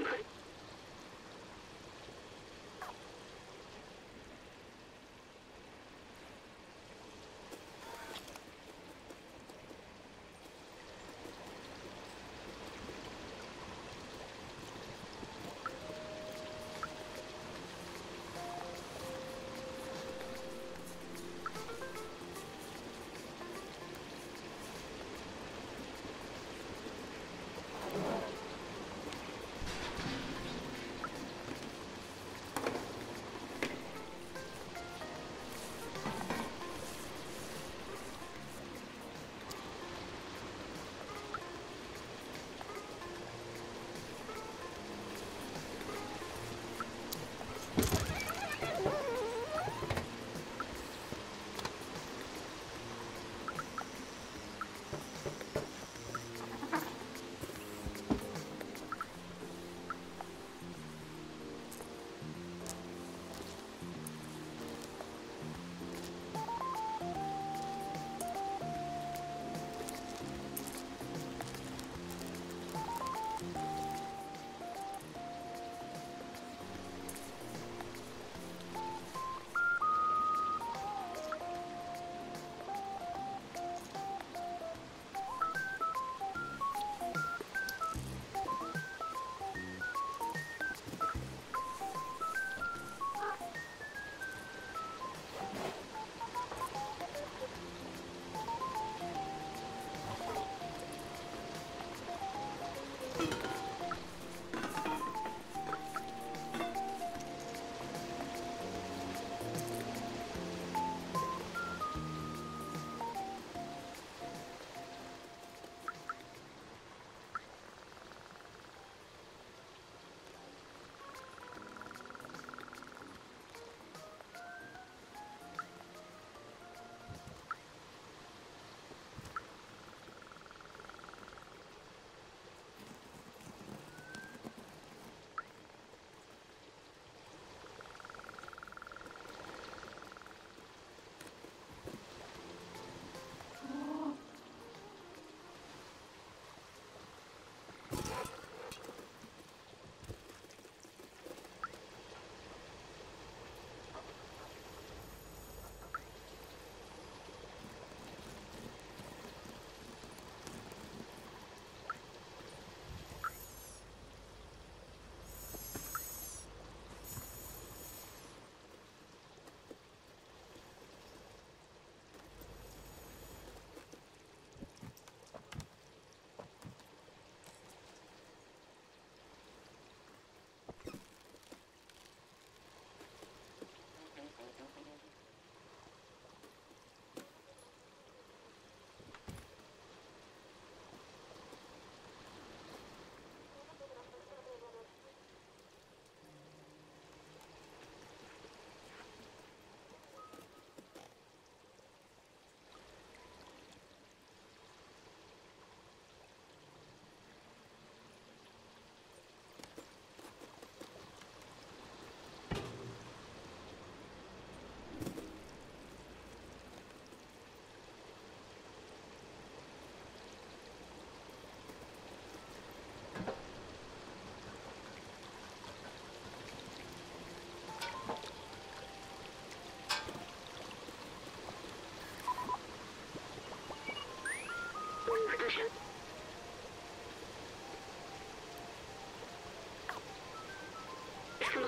没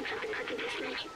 はずですね。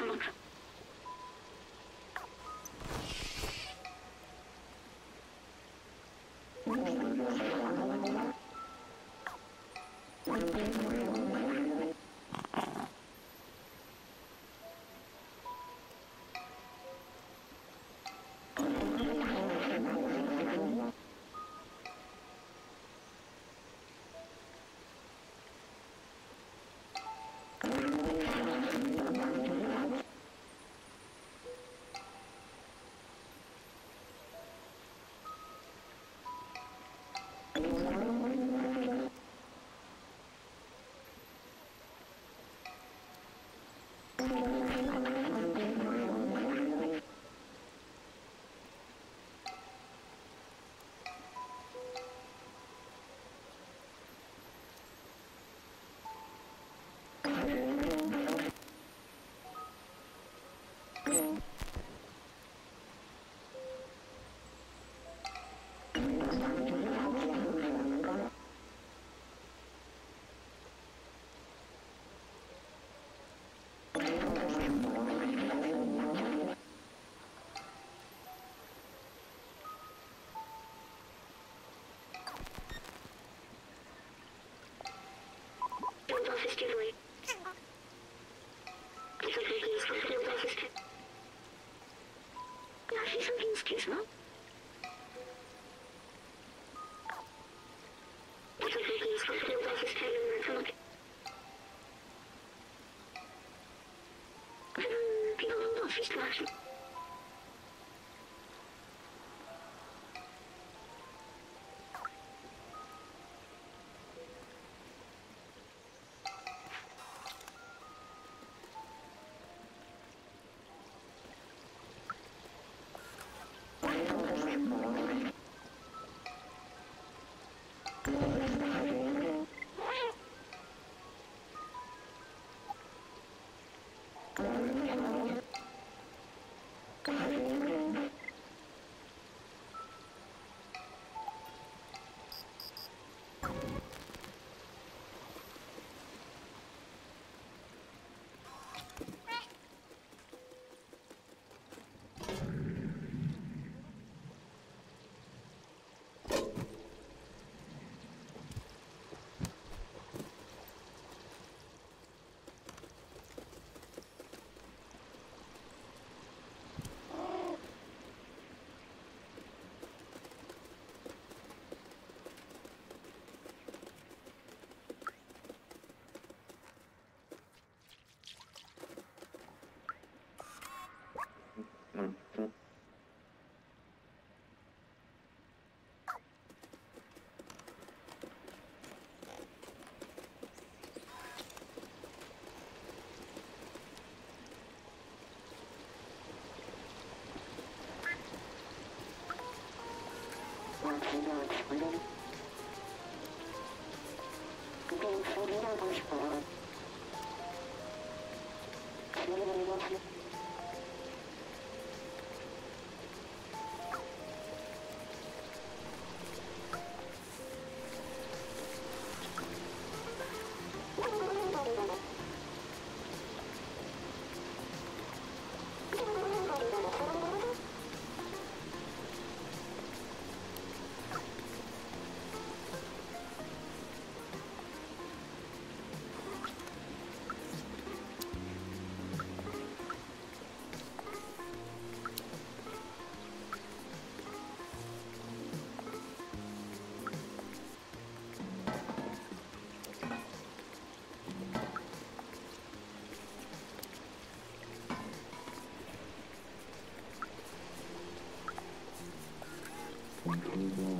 absoluta. 什么 geslagen. Morning. 그게 소리라고 싶어요. going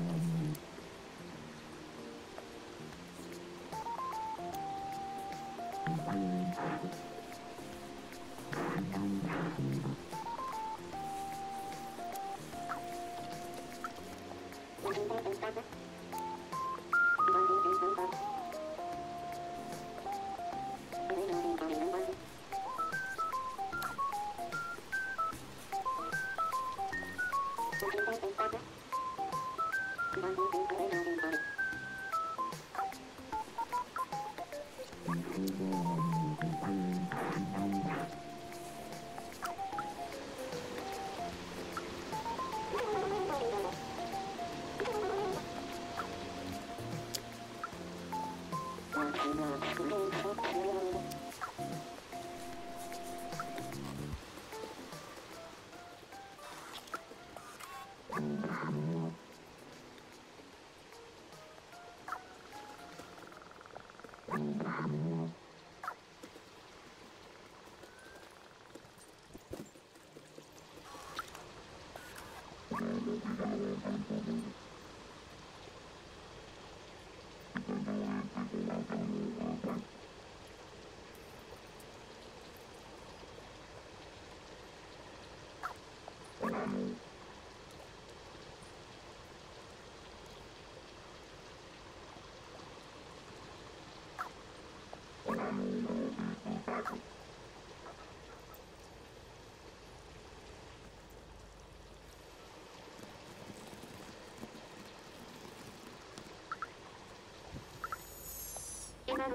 こ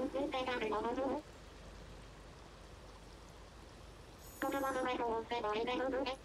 のまま前方を背いでんで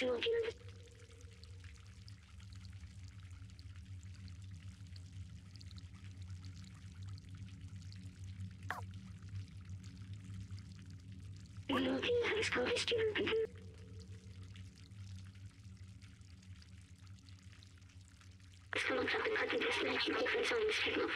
I'm Okay, let's go to steering. Someone on the signal.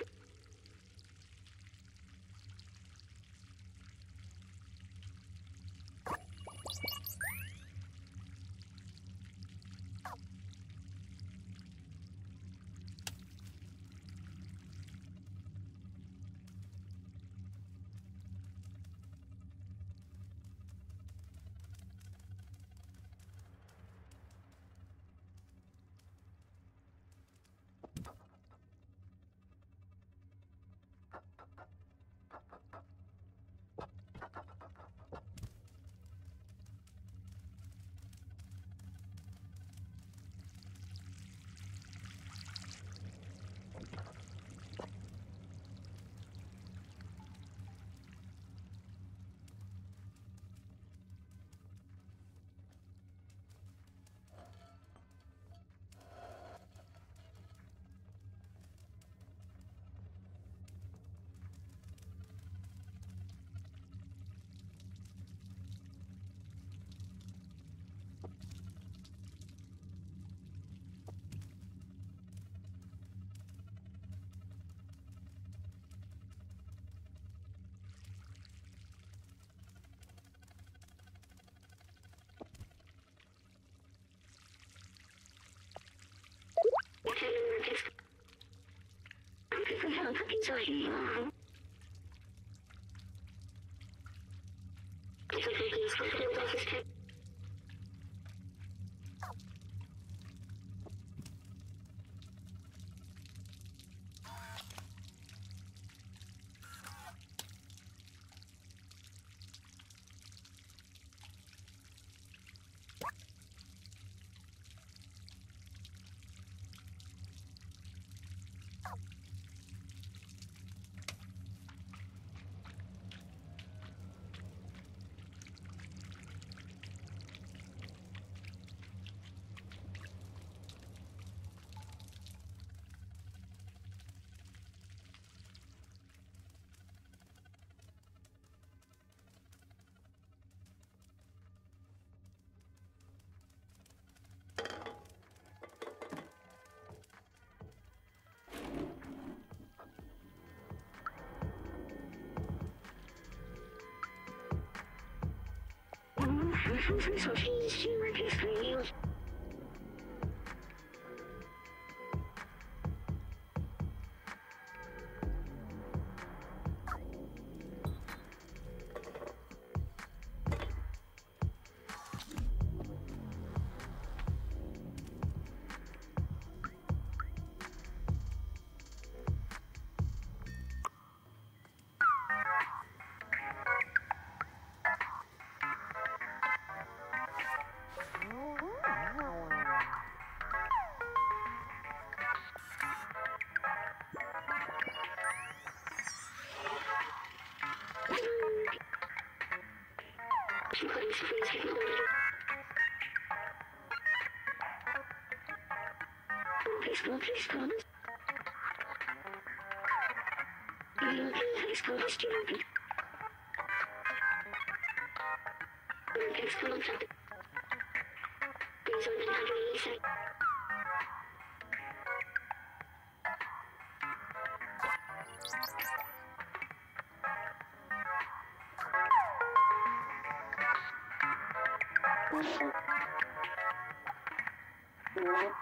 です。その時とは This is a social history record Thank you.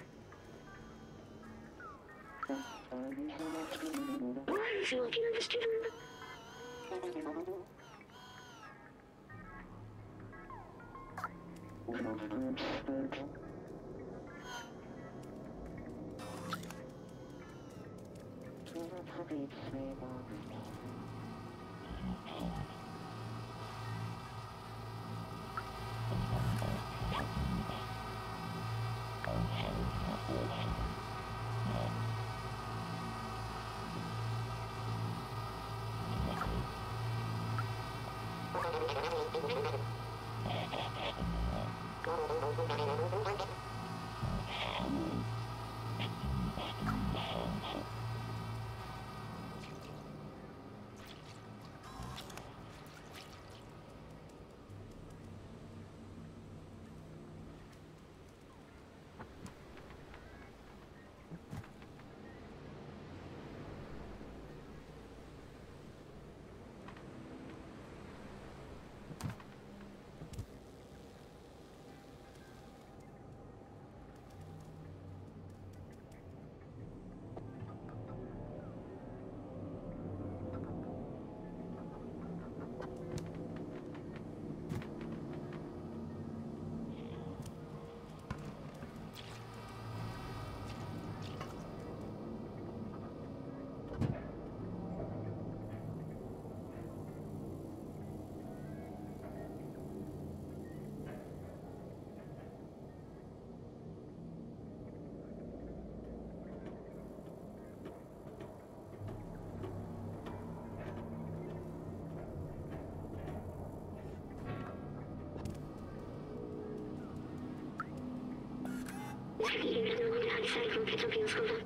Why is he looking at this tube? Never forget, say, Bobby. Thank you. aside from Petrokin Skoda.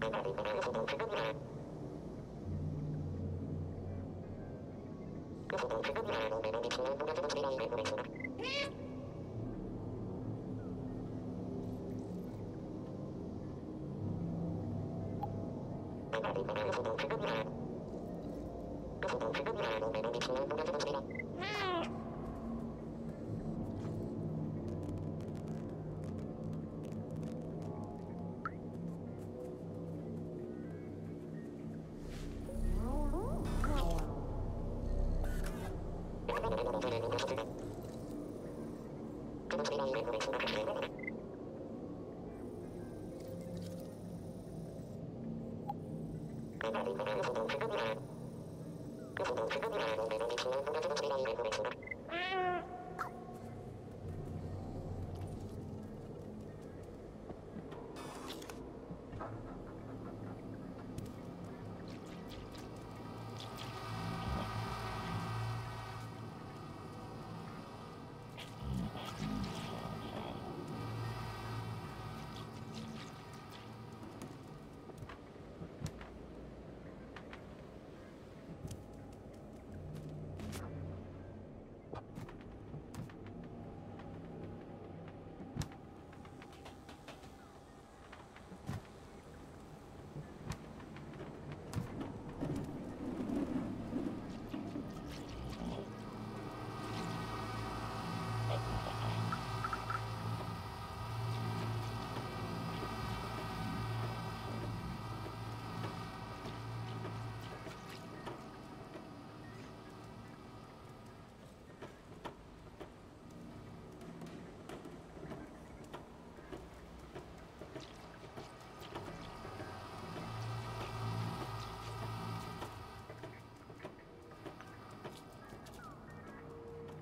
Thank you. The Free. Thank you.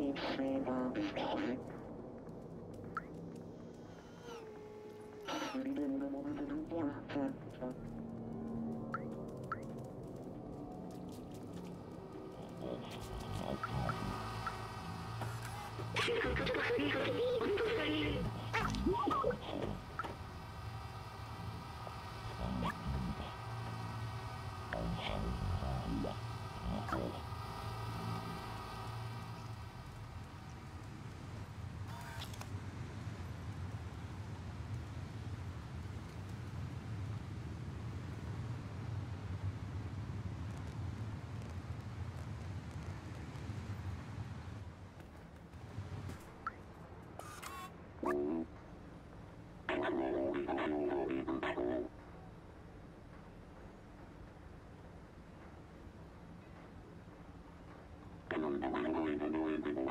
Coffee on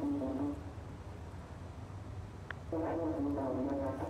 Thank you.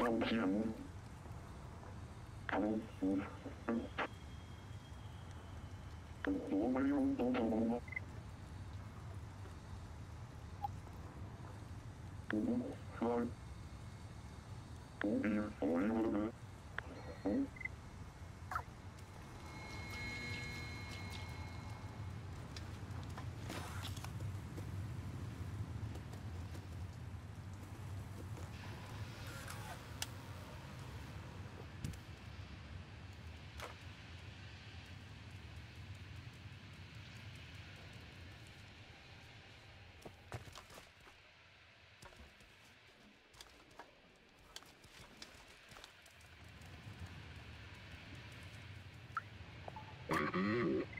Thank you. Mm-hmm.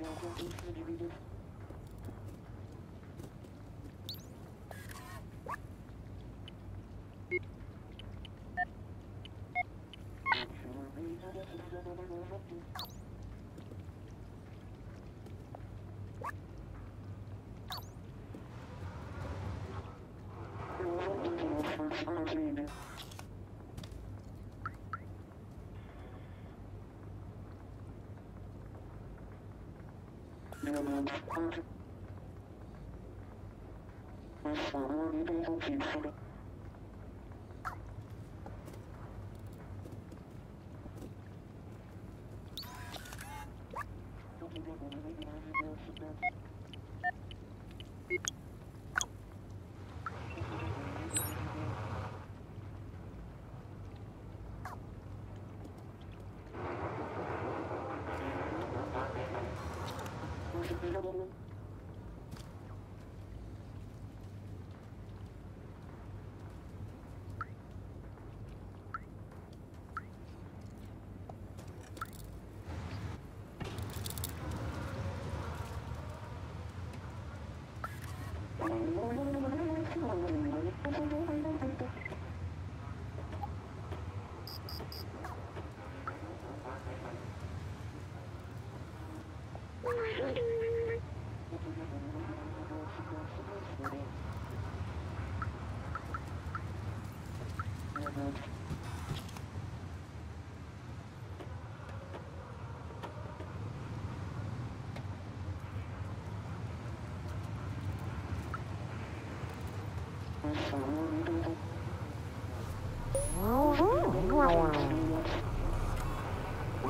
Merci. Thank you.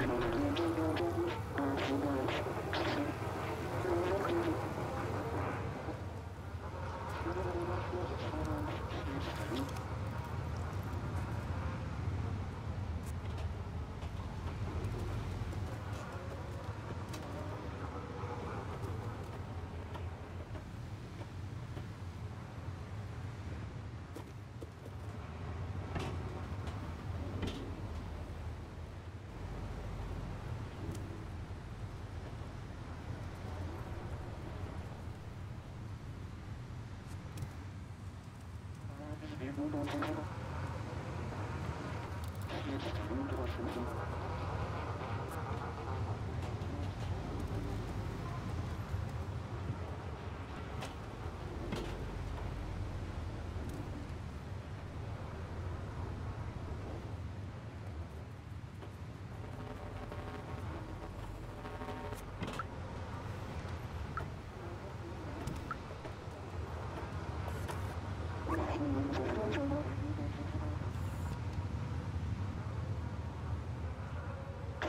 Thank you. Thank you.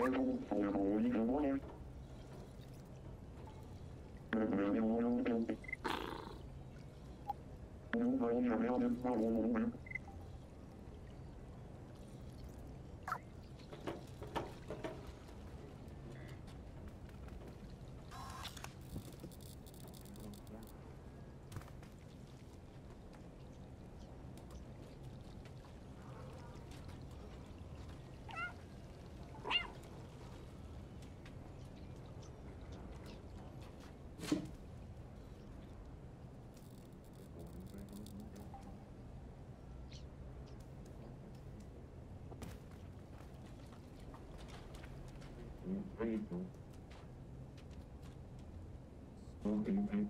Thank you. people. Walking people.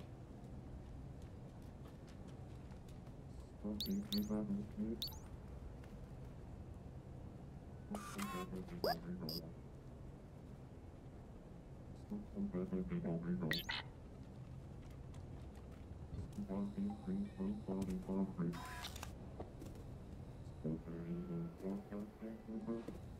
Walking people. Thank you.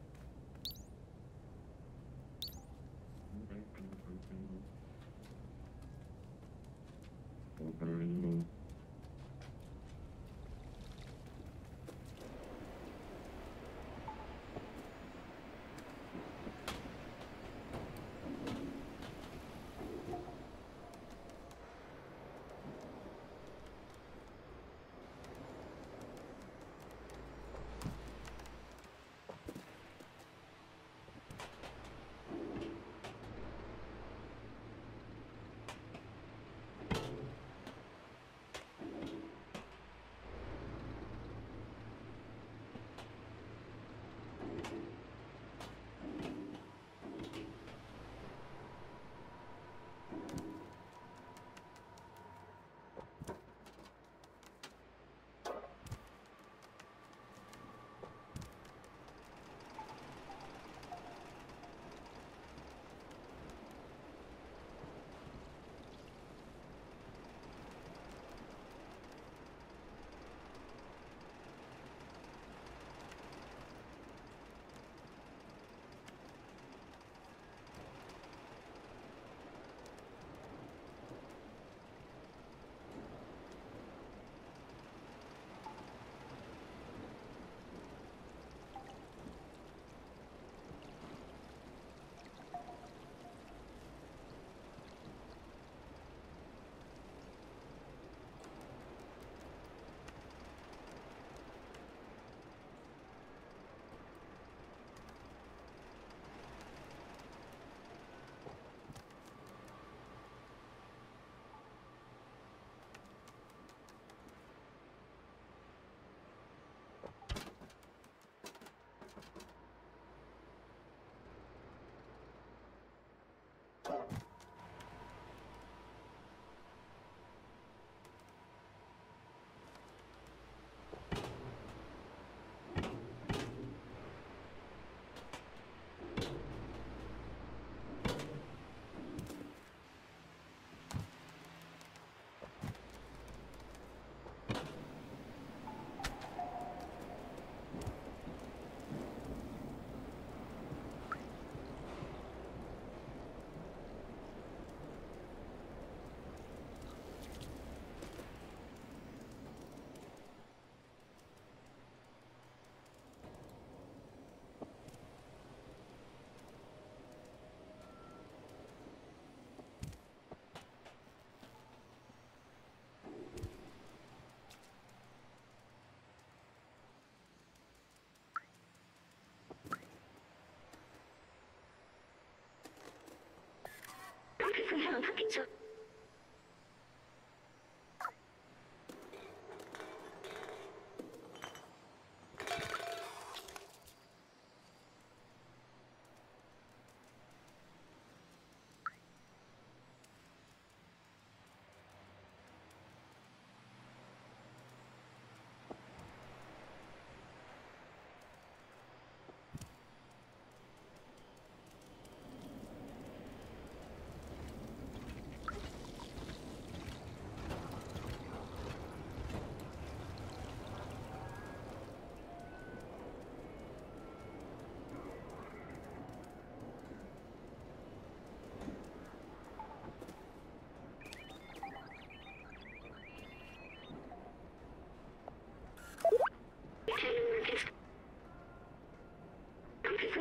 开门他给车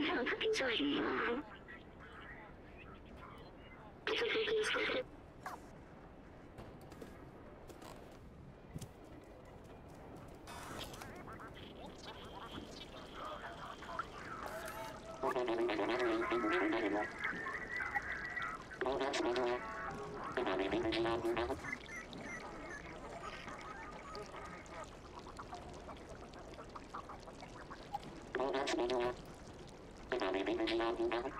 你还能看清一点 Thank you.